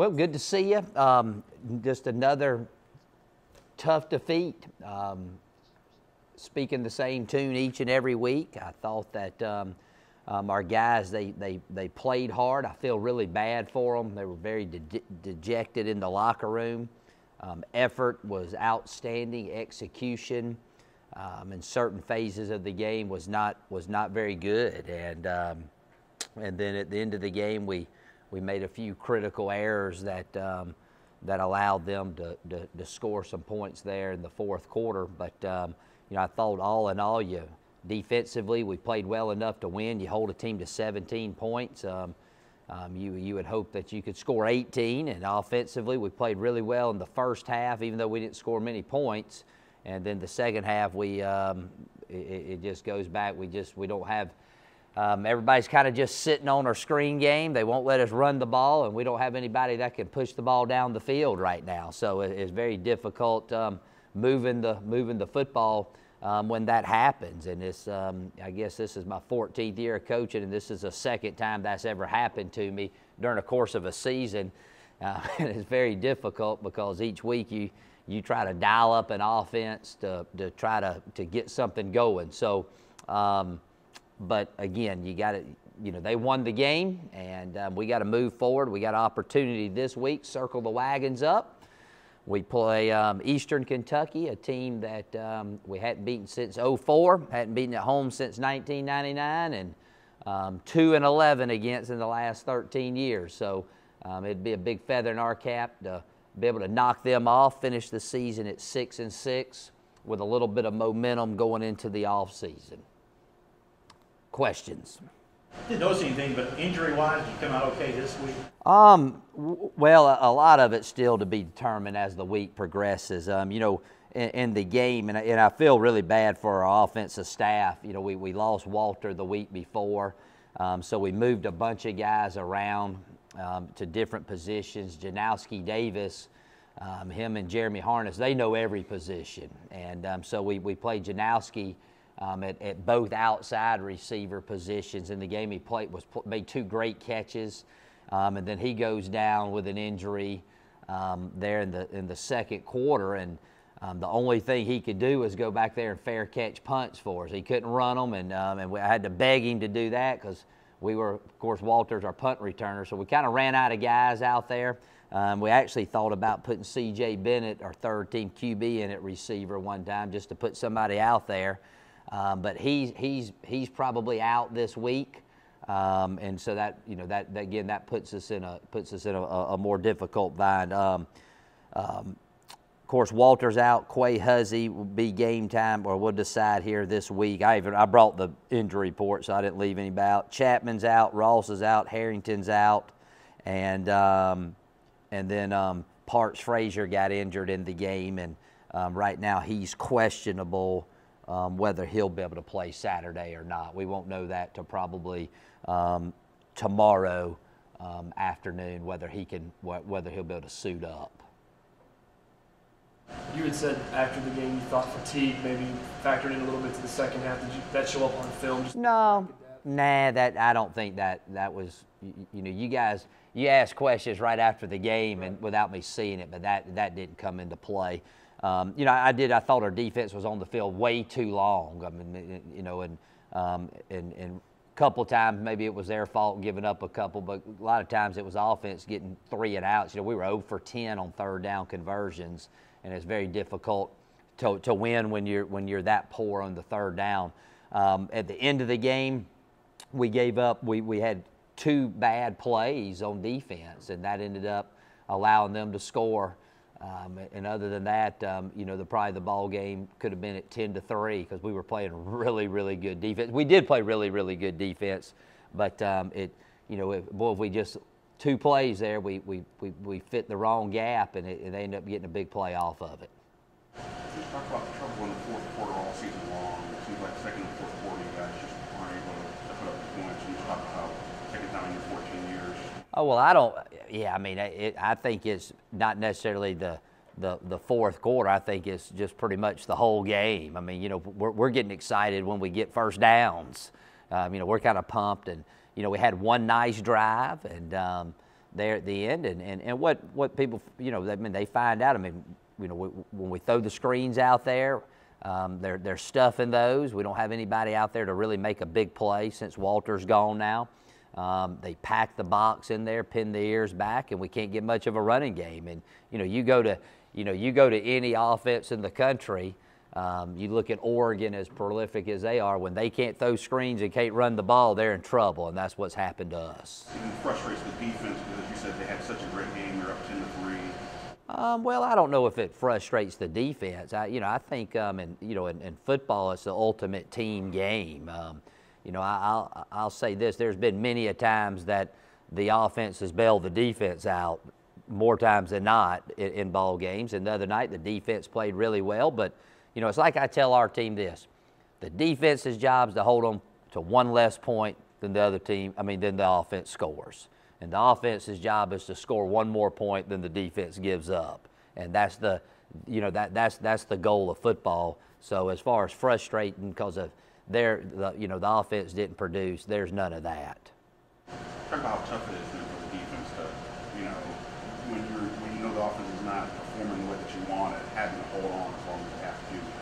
Well, good to see you. Um, just another tough defeat. Um, speaking the same tune each and every week. I thought that um, um, our guys they, they they played hard. I feel really bad for them. They were very de- dejected in the locker room. Um, effort was outstanding. Execution um, in certain phases of the game was not was not very good. And and then at the end of the game, we we made a few critical errors that um, that allowed them to, to, to, score some points there in the fourth quarter. But um, you know, I thought all in all, you defensively we played well enough to win. You hold a team to 17 points. Um, um, you you would hope that you could score 18, and offensively we played really well in the first half, even though we didn't score many points. And then the second half, we um, it, it just goes back. We just we don't have um, everybody's kind of just sitting on our screen game. They won't let us run the ball, and we don't have anybody that can push the ball down the field right now. So it, it's very difficult um, moving the moving the football um, when that happens. And this, um, I guess, this is my 14th year of coaching, and this is the second time that's ever happened to me during the course of a season. Uh, it's very difficult because each week you you try to dial up an offense to to try to to get something going. So. Um, but again, you got to, you know, they won the game, and um, we got to move forward. We got an opportunity this week, circle the wagons up. We play um, Eastern Kentucky, a team that um, we hadn't beaten since 04, hadn't beaten at home since 1999, and um, 2 and 11 against in the last 13 years. So um, it'd be a big feather in our cap to be able to knock them off, finish the season at 6 and 6 with a little bit of momentum going into the off season questions. Didn't notice anything, but injury-wise, did you come out okay this week? Um, w- well, a, a, lot of it's still to be determined as the week progresses. Um, you know, in, in the game, and, and, I feel really bad for our offensive staff. You know, we, we lost Walter the week before, um, so we moved a bunch of guys around um, to different positions. Janowski Davis, um, him and Jeremy Harness, they know every position, and um, so we we played Janowski – um, at, at, both outside receiver positions in the game. He played was made two great catches, um, and then he goes down with an injury um, there in the in the second quarter. And um, the only thing he could do was go back there and fair catch punts for us. He couldn't run them, and um, and we, I had to beg him to do that because we were, of course, Walter's our punt returner, so we kind of ran out of guys out there. Um, we actually thought about putting C.J. Bennett, our third team QB, in at receiver one time just to put somebody out there. Um, but he's he's he's probably out this week, um, and so that you know that, that, again that puts us in a puts us in a, a more difficult bind. Um, um of course, Walter's out. Quay Huzzy will be game time, or we'll decide here this week. I even I brought the injury report, so I didn't leave any out. Chapman's out. Ross is out. Harrington's out, and um, and then um, Parks Frazier got injured in the game, and right now he's questionable um, whether he'll be able to play Saturday or not. We won't know that till probably um, tomorrow um, afternoon whether he can whether he'll be able to suit up. You had said after the game you thought fatigue maybe factored in a little bit to the second half. Did you, that show up on film? Just no, nah. That I don't think that that was. You, you know, you guys you asked questions right after the game and without me seeing it, but that that didn't come into play. Um, you know, I did. I thought our defense was on the field way too long. I mean, you know, and um, and and a couple times maybe it was their fault giving up a couple, but a lot of times it was offense getting three and outs. You know, we were 0 for 10 on third down conversions, and it's very difficult to, to win when you're when you're that poor on the third down. Um, at the end of the game, we gave up. We we had two bad plays on defense, and that ended up allowing them to score. Um, and other than that, um, you know, the probably the ball game could have been at 10 to three because we were playing really, really good defense. We did play really, really good defense, but um, it, you know, if, boy, if we just two plays there, we we, we, we fit the wrong gap, and, it, and they end up getting a big play off of it. talk about trouble in the fourth quarter all season long. It seems like second and fourth quarter, you guys just weren't able to put up the points. And you talk about second time in your 14 years. Oh well, I don't. Yeah, I mean, it, I think it's not necessarily the, the the fourth quarter. I think it's just pretty much the whole game. I mean, you know, we're we're getting excited when we get first downs. Um, you know, we're kind of pumped, and you know, we had one nice drive, and um, there at the end. And, and, and what, what people, you know, I mean, they find out, I mean, you know, we, when we throw the screens out there, um, they're, they're stuffing those. We don't have anybody out there to really make a big play since Walter's gone now. Um, they pack the box in there, pin the ears back, and we can't get much of a running game. And you know, you go to you know you go to any offense in the country. Um, you look at Oregon as prolific as they are. When they can't throw screens and can't run the ball, they're in trouble, and that's what's happened to us. It frustrates the defense because, you said, they had such a great game. They're up ten to three. Um, well, I don't know if it frustrates the defense. I, you know, I think, um, in, you know, in, in, football, it's the ultimate team game. Um, you know, I, will I'll say this: there's been many a times that the offense has bailed the defense out more times than not in, in ball games. And the other night, the defense played really well. But you know, it's like I tell our team this: the defense's job is to hold them to one less point than the other team. I mean, than the offense scores. And the offense's job is to score one more point than the defense gives up. And that's the, you know, that, that's, that's the goal of football. So as far as frustrating because of their, the, you know, the offense didn't produce, there's none of that. Talk about how tough it is for the defense to, you know, when you're when you know the offense is not performing the way that you want it, having to hold on as long as you have to.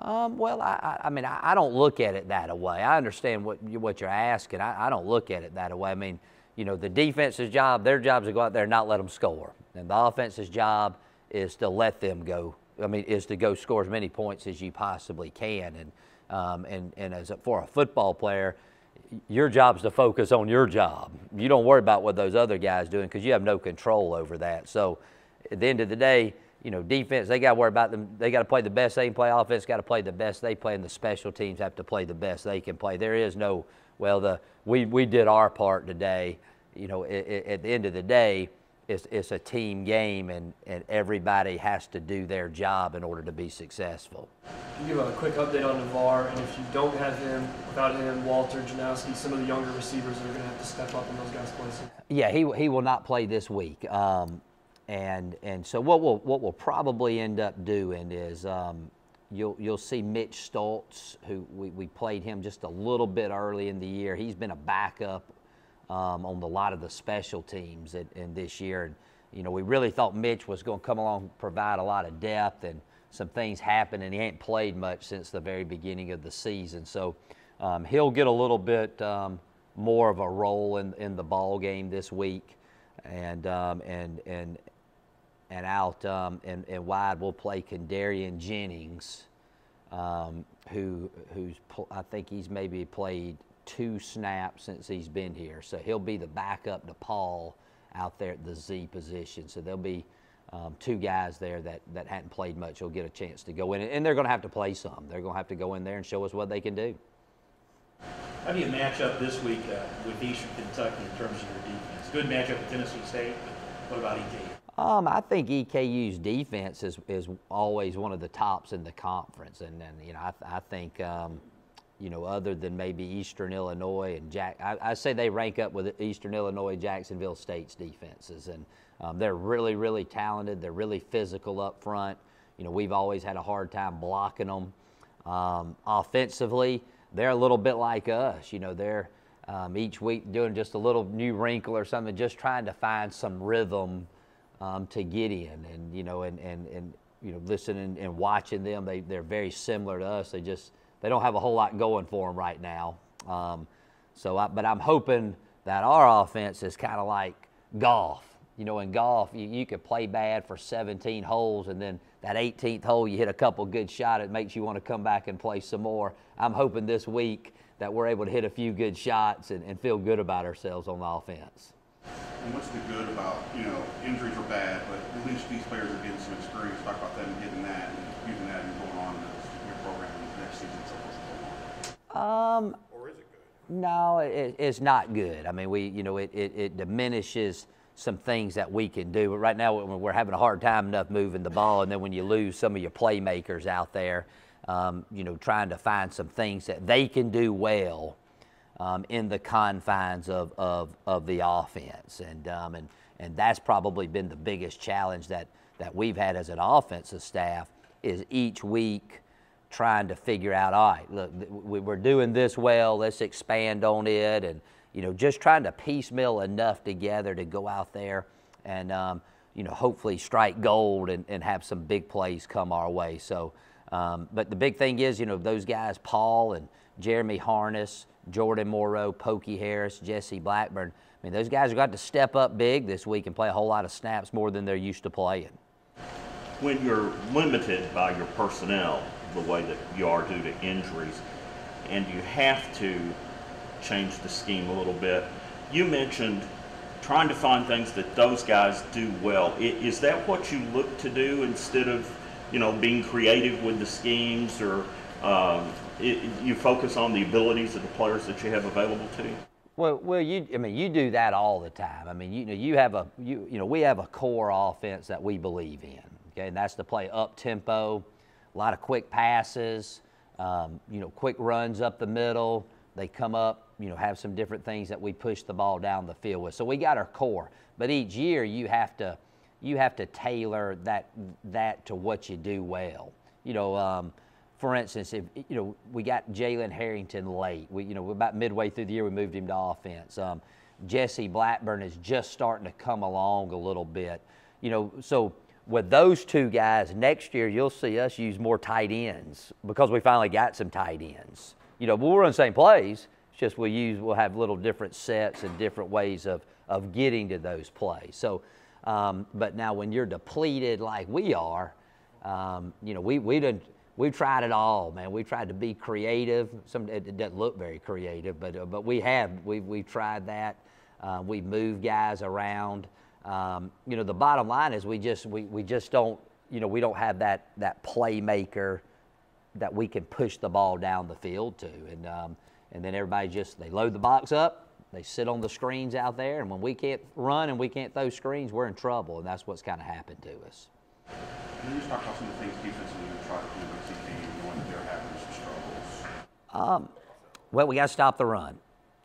Um, well, I, I mean, I, I, don't look at it that way. I understand what you, what you're asking. I, I don't look at it that way. I mean, you know, the defense's job, their job is to go out there and not let them score. And the offense's job is to let them go. I mean, is to go score as many points as you possibly can. And, um, and, and as a, for a football player, your job is to focus on your job. You don't worry about what those other guys doing because you have no control over that. So at the end of the day, you know, defense, they got to worry about them. They got to play the best they can play. Offense got to play the best they play, and the special teams have to play the best they can play. There is no, well, the we, we did our part today. You know, at the end of the day, it's, it's a team game, and, and everybody has to do their job in order to be successful. Can you give a quick update on Navarre, and if you don't have him, without him, Walter, Janowski, some of the younger receivers that are going to have to step up in those guys' places? Yeah, he, he will not play this week. Um, and, and so what we'll, what we'll probably end up doing is um, you'll, you'll see Mitch Stoltz, who we, we played him just a little bit early in the year. He's been a backup um, on a lot of the special teams in, in, this year. And, you know, we really thought Mitch was going to come along, provide a lot of depth, and some things happened, and he ain't played much since the very beginning of the season. So um, he'll get a little bit um, more of a role in, in the ball game this week. And, um, and, and, and out um, and, and wide, we'll play Kendarian Jennings, um, who, who's, I think he's maybe played two snaps since he's been here. So he'll be the backup to Paul out there at the Z position. So there'll be um, two guys there that, that hadn't played much He'll get a chance to go in. And they're going to have to play some. They're going to have to go in there and show us what they can do. How do you match up this week uh, with Eastern Kentucky in terms of your defense? Good matchup with Tennessee State, but what about EKU? Um, I think EKU's defense is, is always one of the tops in the conference. And, and you know, I, I think um, you know, other than maybe Eastern Illinois and Jack. I, I, say they rank up with Eastern Illinois, Jacksonville State's defenses, and um, they're really, really talented. They're really physical up front. You know, we've always had a hard time blocking them. Um, offensively, they're a little bit like us. You know, they're um, each week doing just a little new wrinkle or something, just trying to find some rhythm um, to get in, and you know, and and and you know, listening and watching them, they they're very similar to us. They just they don't have a whole lot going for them right now. Um, so, I, but I'm hoping that our offense is kind of like golf. You know, in golf, you, you could play bad for 17 holes, and then that 18th hole, you hit a couple good shots. It makes you want to come back and play some more. I'm hoping this week that we're able to hit a few good shots and, and feel good about ourselves on the offense. And what's the good about, you know, injuries are bad, but at least these players are getting some experience. Talk about them getting that and using that and going on to your program next season. Um, or is it good? No, it, it's not good. I mean, we, you know, it, it, it, diminishes some things that we can do. But right now, we're having a hard time enough moving the ball, and then when you lose some of your playmakers out there, um, you know, trying to find some things that they can do well um, in the confines of, of, of the offense, and um, and and that's probably been the biggest challenge that that we've had as an offensive staff is each week trying to figure out, all right, look, we're doing this well, let's expand on it and, you know, just trying to piecemeal enough together to go out there and, um, you know, hopefully strike gold and, and have some big plays come our way. So, um, but the big thing is, you know, those guys, Paul and Jeremy Harness, Jordan Morrow, Pokey Harris, Jesse Blackburn, I mean, those guys have got to step up big this week and play a whole lot of snaps more than they're used to playing. When you're limited by your personnel the way that you are due to injuries, and you have to change the scheme a little bit, you mentioned trying to find things that those guys do well. Is that what you look to do instead of, you know, being creative with the schemes, or um, i you focus on the abilities of the players that you have available to you? Well, well, you, I mean, you do that all the time. I mean, you know, you have a, you, you know, we have a core offense that we believe in. Okay, and that's to play up tempo, a lot of quick passes, um, you know, quick runs up the middle. They come up, you know, have some different things that we push the ball down the field with. So we got our core, but each year you have to, you have to tailor that that to what you do well. You know. Um, for instance, if you know we got Jalen Harrington late, we you know about midway through the year we moved him to offense. Um, Jesse Blackburn is just starting to come along a little bit, you know. So with those two guys, next year you'll see us use more tight ends because we finally got some tight ends. You know, we're in the same plays. It's just we'll use we'll have little different sets and different ways of of getting to those plays. So, um, but now when you're depleted like we are, um, you know, we we didn't we've tried it all, man. We tried to be creative. Some it, it doesn't look very creative, but uh, but we have we we tried that. Uh, we moved guys around. Um, you know, the bottom line is we just we, we just don't you know we don't have that that playmaker that we can push the ball down the field to, and um, and then everybody just they load the box up. They sit on the screens out there, and when we can't run and we can't throw screens, we're in trouble, and that's what's kind of happened to us. Can you just talk about some of the things defensively you try to do against the game, that they're having some struggles? Um, well, we got to stop the run.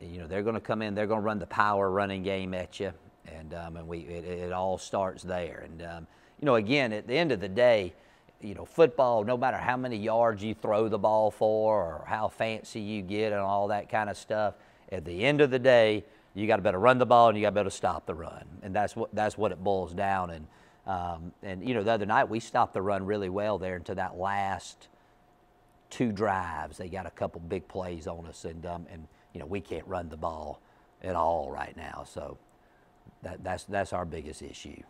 You know, they're going to come in. They're going to run the power running game at you, and um, and we it, it all starts there. And um, you know, again, at the end of the day, you know, football. No matter how many yards you throw the ball for, or how fancy you get, and all that kind of stuff, at the end of the day, you got to better run the ball, and you got to better stop the run. And that's what that's what it boils down. And um, and you know, the other night we stopped the run really well there into that last two drives. They got a couple big plays on us, and um, and you know we can't run the ball at all right now. So that, that's that's our biggest issue.